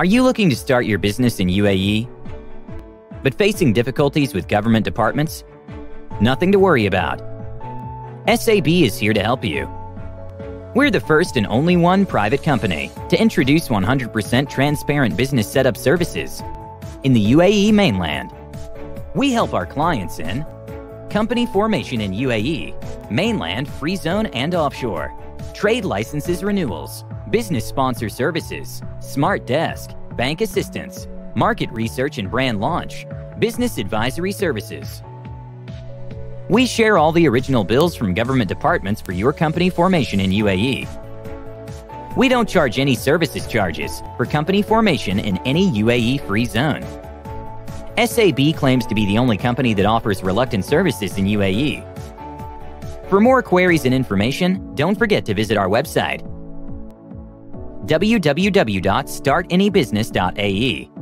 Are you looking to start your business in UAE? But facing difficulties with government departments? Nothing to worry about. SAB is here to help you. We're the first and only one private company to introduce 100% transparent business setup services in the UAE mainland. We help our clients in company formation in UAE, mainland, free zone, and offshore, trade licenses renewals, business sponsor services, smart desk, bank assistance, market research and brand launch, business advisory services. We share all the original bills from government departments for your company formation in UAE. We don't charge any services charges for company formation in any UAE free zone. SAB claims to be the only company that offers reluctant services in UAE. For more queries and information, don't forget to visit our website www.startanybusiness.ae